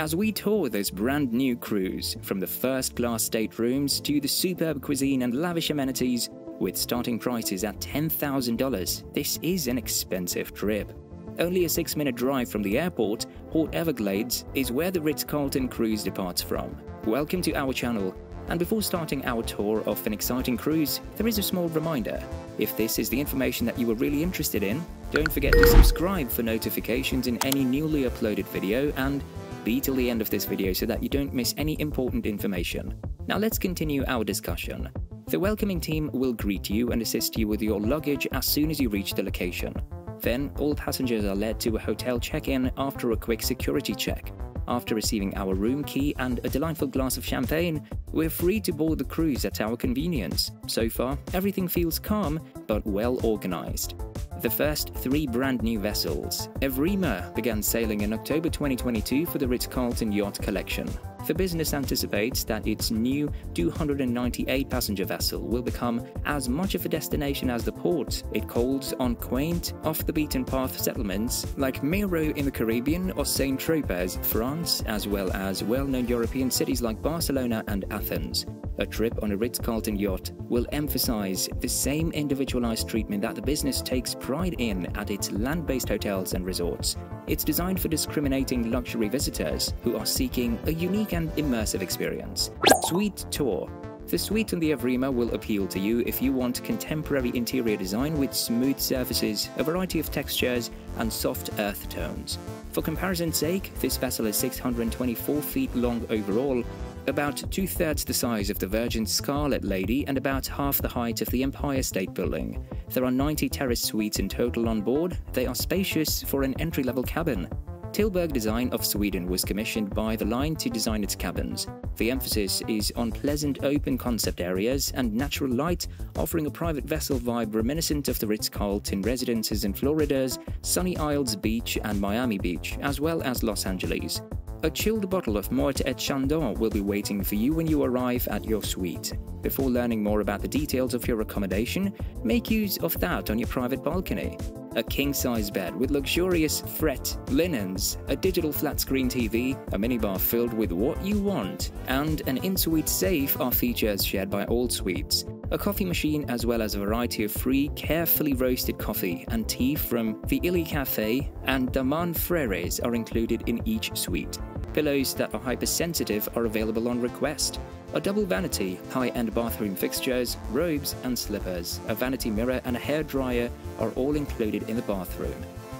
as we tour this brand new cruise from the first class staterooms to the superb cuisine and lavish amenities with starting prices at $10,000. This is an expensive trip. Only a six minute drive from the airport, Port Everglades is where the Ritz Carlton cruise departs from. Welcome to our channel. And before starting our tour of an exciting cruise, there is a small reminder. If this is the information that you are really interested in, don't forget to subscribe for notifications in any newly uploaded video and be till the end of this video so that you don't miss any important information. Now let's continue our discussion. The welcoming team will greet you and assist you with your luggage as soon as you reach the location. Then, all passengers are led to a hotel check-in after a quick security check. After receiving our room key and a delightful glass of champagne, we're free to board the cruise at our convenience. So far, everything feels calm but well organized. The first three brand new vessels. Evrima began sailing in October 2022 for the Ritz Carlton Yacht Collection. The business anticipates that its new 298 passenger vessel will become as much of a destination as the port it calls on quaint, off the beaten path settlements like Mayreau in the Caribbean or Saint Tropez, France, as well as well known European cities like Barcelona and Athens. A trip on a Ritz Carlton yacht will emphasize the same individualized treatment that the business takes pride in at its land based hotels and resorts. It's designed for discriminating luxury visitors who are seeking a unique and immersive experience. Suite Tour the suite on the Evrima will appeal to you if you want contemporary interior design with smooth surfaces, a variety of textures, and soft earth tones. For comparison's sake, this vessel is 624 feet long overall about two thirds the size of the Virgin Scarlet Lady and about half the height of the Empire State Building. There are 90 terrace suites in total on board. They are spacious for an entry level cabin. Tillberg Design of Sweden was commissioned by the line to design its cabins. The emphasis is on pleasant open concept areas and natural light, offering a private vessel vibe reminiscent of the Ritz-Carlton residences in Florida's Sunny Isles Beach and Miami Beach, as well as Los Angeles. A chilled bottle of Moët et Chandon will be waiting for you when you arrive at your suite. Before learning more about the details of your accommodation, make use of that on your private balcony. A king-size bed with luxurious fret, linens, a digital flat-screen TV, a minibar filled with what you want, and an in-suite safe are features shared by all suites a coffee machine as well as a variety of free, carefully roasted coffee and tea from the Illy Cafe and Dammann Frères are included in each suite. Pillows that are hypersensitive are available on request. A double vanity, high-end bathroom fixtures, robes and slippers, a vanity mirror and a hair dryer are all included in the bathroom.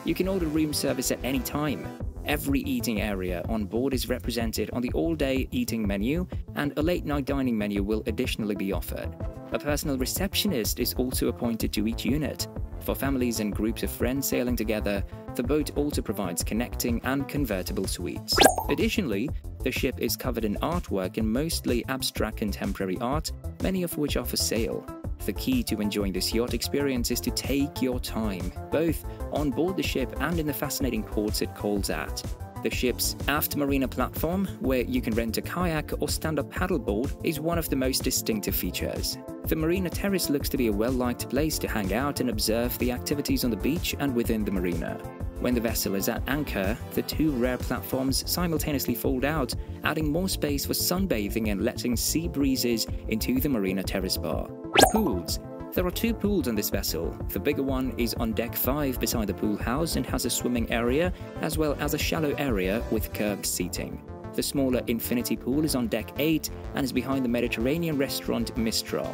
You can order room service at any time. Every eating area on board is represented on the all-day eating menu and a late-night dining menu will additionally be offered. A personal receptionist is also appointed to each unit. For families and groups of friends sailing together, the boat also provides connecting and convertible suites. Additionally, the ship is covered in artwork and mostly abstract contemporary art, many of which are for sale. The key to enjoying this yacht experience is to take your time, both on board the ship and in the fascinating ports it calls at. The ship's aft marina platform, where you can rent a kayak or stand up paddleboard, is one of the most distinctive features. The marina terrace looks to be a well liked place to hang out and observe the activities on the beach and within the marina. When the vessel is at anchor, the two rear platforms simultaneously fold out, adding more space for sunbathing and letting sea breezes into the marina terrace bar. Pools there are two pools on this vessel. The bigger one is on deck 5 beside the pool house and has a swimming area, as well as a shallow area with curved seating. The smaller infinity pool is on deck 8 and is behind the Mediterranean restaurant Mistral.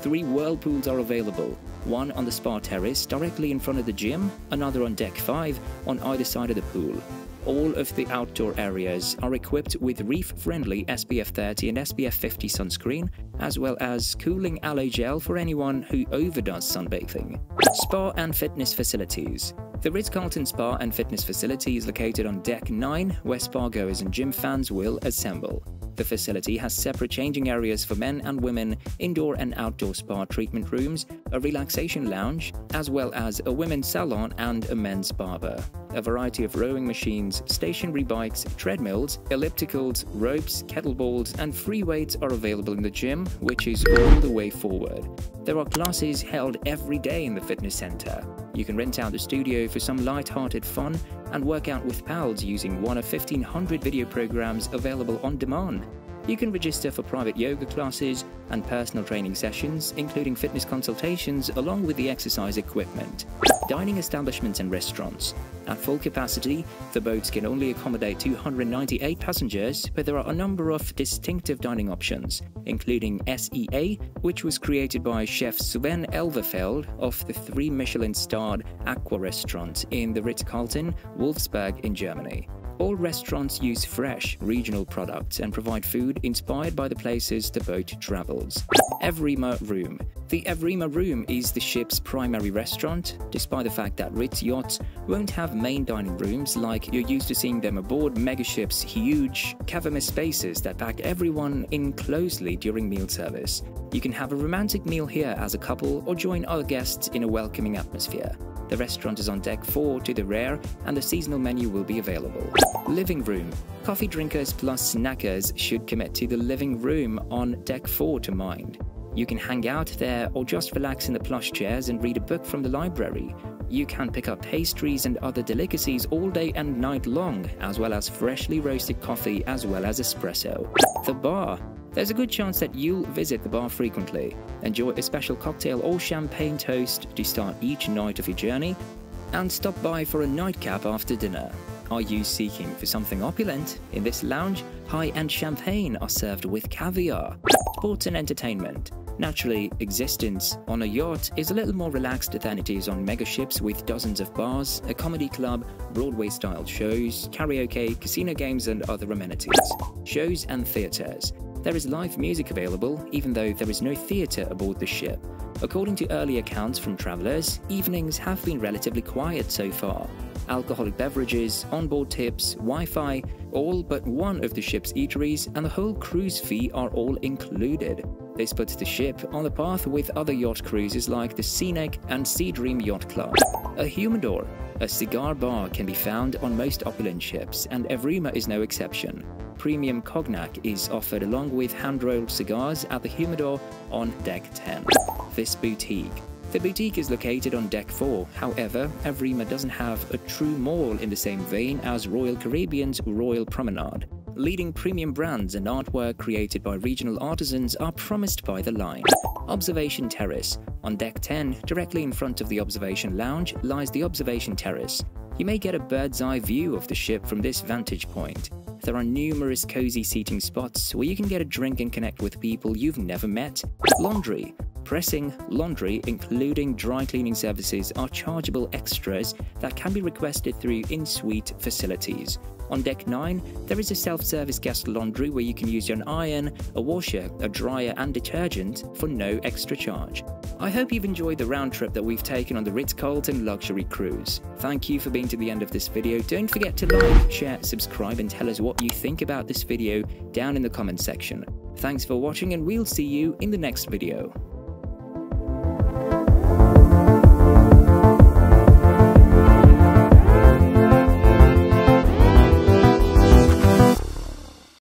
Three whirlpools are available, one on the spa terrace directly in front of the gym, another on deck 5 on either side of the pool. All of the outdoor areas are equipped with reef-friendly SPF 30 and SPF 50 sunscreen, as well as cooling aloe gel for anyone who overdoes sunbathing. Spa and fitness facilities. The Ritz-Carlton Spa and Fitness facility is located on Deck 9, where spa goers and gym fans will assemble. The facility has separate changing areas for men and women, indoor and outdoor spa treatment rooms, a relaxation lounge, as well as a women's salon and a men's barber. A variety of rowing machines, stationary bikes, treadmills, ellipticals, ropes, kettlebells, and free weights are available in the gym, which is all the way forward. There are classes held every day in the fitness center. You can rent out the studio for some light-hearted fun and work out with pals using one of 1500 video programs available on demand. You can register for private yoga classes and personal training sessions, including fitness consultations, along with the exercise equipment. Dining establishments and restaurants. At full capacity, the boats can only accommodate 298 passengers, but there are a number of distinctive dining options, including SEA, which was created by chef Sven Elverfeld of the three Michelin starred Aqua restaurant in the Ritz Carlton, Wolfsburg in Germany. All restaurants use fresh, regional products and provide food inspired by the places the boat travels. Evrima Room. The Evrima Room is the ship's primary restaurant, despite the fact that Ritz yachts won't have main dining rooms like you're used to seeing them aboard megaship's huge, cavernous spaces that pack everyone in closely during meal service. You can have a romantic meal here as a couple or join other guests in a welcoming atmosphere. The restaurant is on deck 4 to the rear and the seasonal menu will be available. Living room. Coffee drinkers plus snackers should commit to the living room on deck 4 to mind. You can hang out there or just relax in the plush chairs and read a book from the library. You can pick up pastries and other delicacies all day and night long, as well as freshly roasted coffee as well as espresso. The bar. There's a good chance that you'll visit the bar frequently, enjoy a special cocktail or champagne toast to start each night of your journey, and stop by for a nightcap after dinner. Are you seeking for something opulent? In this lounge, high-end champagne are served with caviar. Sports and entertainment. Naturally, existence on a yacht is a little more relaxed than it is on megaships with dozens of bars, a comedy club, Broadway-style shows, karaoke, casino games and other amenities. Shows and theatres. There is live music available, even though there is no theatre aboard the ship. According to early accounts from travellers, evenings have been relatively quiet so far. Alcoholic beverages, onboard tips, Wi Fi, all but one of the ship's eateries, and the whole cruise fee are all included. This puts the ship on the path with other yacht cruises like the Scenic and SeaDream Yacht Club. A humidor, a cigar bar, can be found on most opulent ships, and Evrima is no exception premium cognac is offered along with hand-rolled cigars at the Humidor on Deck 10. This boutique. The boutique is located on Deck 4, however, Evrima doesn't have a true mall in the same vein as Royal Caribbean's Royal Promenade. Leading premium brands and artwork created by regional artisans are promised by the line. Observation Terrace. On Deck 10, directly in front of the Observation Lounge, lies the Observation Terrace. You may get a bird's eye view of the ship from this vantage point. There are numerous cozy seating spots where you can get a drink and connect with people you've never met. Laundry. Pressing, laundry, including dry cleaning services, are chargeable extras that can be requested through in suite facilities. On deck 9, there is a self service guest laundry where you can use your iron, a washer, a dryer, and detergent for no extra charge. I hope you've enjoyed the round trip that we've taken on the Ritz Carlton Luxury Cruise. Thank you for being to the end of this video. Don't forget to like, share, subscribe, and tell us what you think about this video down in the comments section. Thanks for watching, and we'll see you in the next video.